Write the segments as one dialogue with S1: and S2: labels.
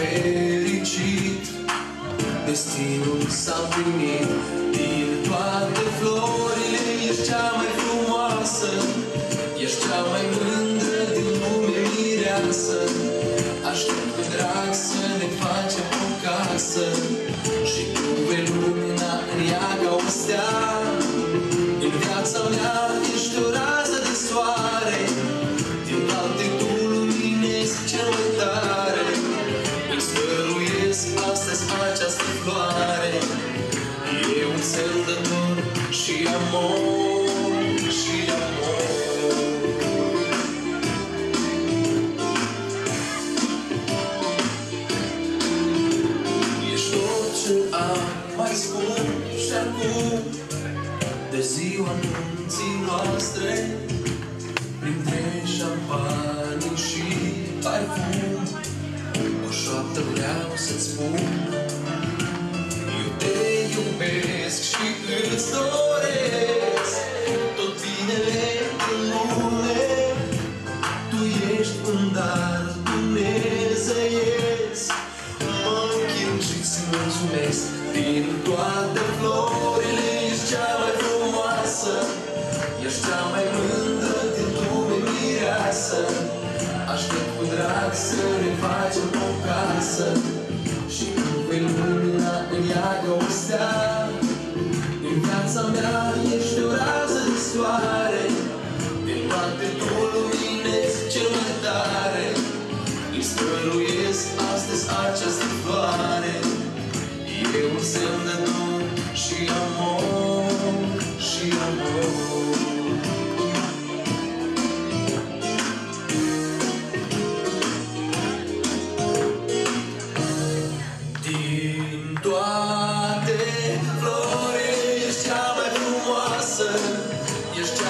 S1: Fericit. Destinul s-a împlinit Din toate florile. Ești cea mai frumoasă Ești cea mai mândră din lume mireasă Aștept cu drag să ne facem o casă Și tu vei lumina în ea ca o stea și amor și amor. Ești tot ce am mai spun și acum De ziua nunții noastre Printre șampanii și parfum O șoaptă vreau să-ți spun mulțumesc. Din toate florile Ești cea mai frumoasă Ești cea mai mândră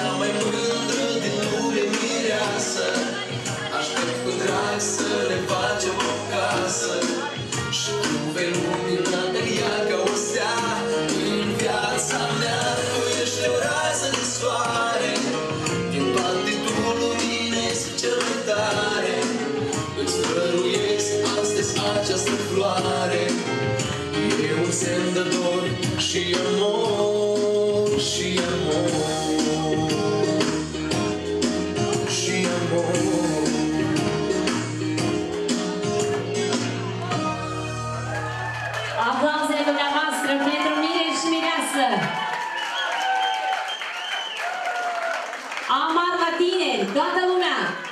S1: cea mai mândră din lume mireasă Aștept cu drag să ne facem o casă Și tu vei lumina în ea ca o stea În viața mea tu ești o rază de soare Din toate tu luminezi cel mai tare Îți dăruiesc astăzi această floare E un semn de dor și amor și amor
S2: Daniel, cántame una.